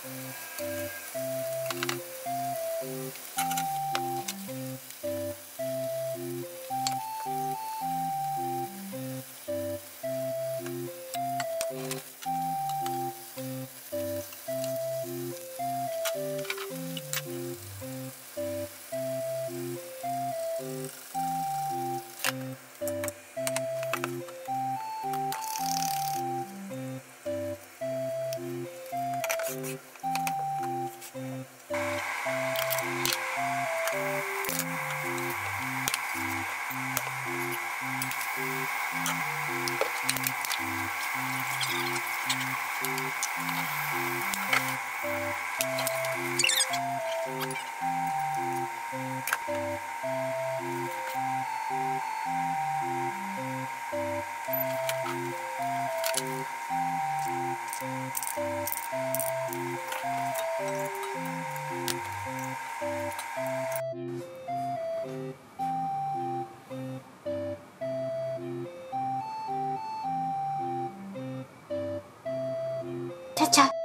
Thank you. ちゃっ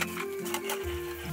やった!